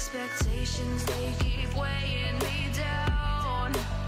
expectations, they keep weighing me down.